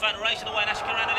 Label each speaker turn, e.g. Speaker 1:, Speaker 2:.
Speaker 1: Van racing away. Ashkarana